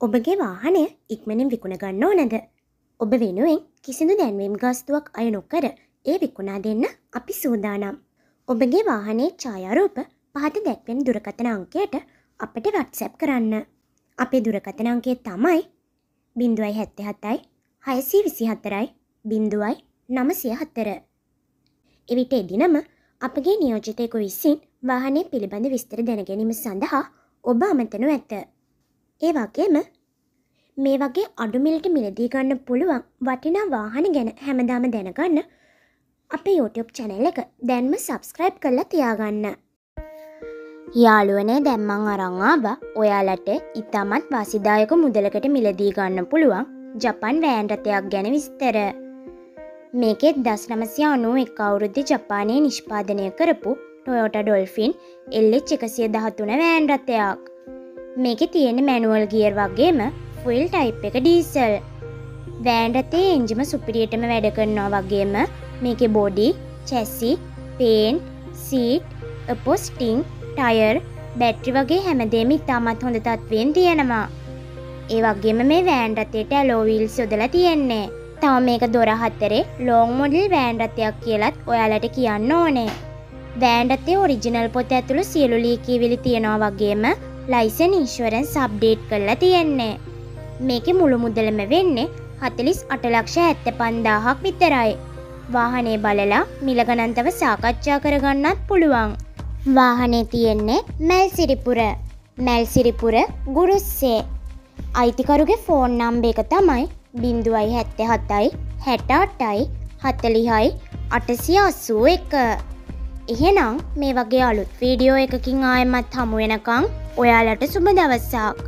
ඔබගේ වාහනය ඉක්මනින් විකුණ ගන්න ඕනද. ඔබ වෙනුවෙන් කිසිදු දැන්වීම් ගාස්තුවක් අය නොකර ඒ විකුණා දෙන්න අපි සූදානම්. ඔබගේ වාහනේ ඡායාරූප පහත දැක්වෙන දුරකථන අංකයට අපට වටසැප් කරන්න. අපේ දුරකථන අංකය තමයි බිඳුවයි හැත්ත හතයි හයසී විසි හතරයි බිඳුවයි නමසය හත්තර. එවිට එදිනම අපගේ නියෝජිතයකු විසින් වාහනය පිළිබඳ විස්තර දැනගැනීම සඳහා ඔබ අමතනු ඇත. ඒ වගේම මේ වගේ අඩුමිලට මිලදී ගන්න පුළුවන් වටිනා වාහන ගැන හැමදාම දැනගන්න අපේ YouTube චැනල් එක දැන්ම සබස්ක්‍රයිබ් කරලා තියාගන්න. යාළුවනේ දැම්මං අරංආබ ඔයාලට ඉතාමත් වාසිදායක මුදලකට මිලදී ගන්න පුළුවන් ජපන් වෑන්රතයක් ගැන විස්තර. මේකෙත් දස් නමසය අනුව එක් අවුරුද්ධ ජපානය නිෂ්පාදනය කරපු ටොයෝට ඩොල්ෆින් එල්ලෙච් එකසිය දහතුන වෑන්රතයක්. මේක තියෙන මැනුවල් ගියර් වගේම ෆුල් ටයිප් එක ඩීසල්. වෑන්ඩතේ එංජිම සුපිරියටම වැඩ කරනවා වගේම මේක බෝඩි චැස්සි පේන් සීට් අපොස්ටිං ටයර් බැට්‍රි වගේ හැමදේම ඉතාමත් හොඳ තත්වයෙන් තියෙනවා. ඒ වගේම මේ වෑන්ඩතයට ඇලෝවිල් සොදල තියෙන්නේ. තව මේක දොරහත්තරේ ලෝං මොඩල් වෑන්ඩතයක් කියලත් ඔයාලට කියන්න ඕනේ. වෑන්ඩතේ ඔරිජිනල් පොත ඇතුළු සියලු ලීකීවිලි තියෙනවා වගේම ලයිසන් ඉන්ශවරන්ස් අප්ඩේට් කරලා තියෙන්නේ. මේක මුළු මුදලම වෙන්නේ හතලිස් අටලක්ෂ ඇත්ත පන්දාහක් විතරයි. වාහනේ බලලා මිලගනන්තව සාකච්ඡා කරගන්නත් පුළුවන්. වාහනේ තියෙන්නේ මැල්සිරිපුර මැල්සිරිපුර ගුරුස්සේ අයිතිකරුගේ ෆෝන් නම්බ එක තමයි බින්දුවයි හැත්ත හතයි හැටාටයි හතලිහයි අටසිය අස්සූ එක එහෙනම් මේ වගේ අලුත් වීඩියෝ එකකින් ආයමත් හමුවෙනකං ඔයාලට සුබ දවස්සාක්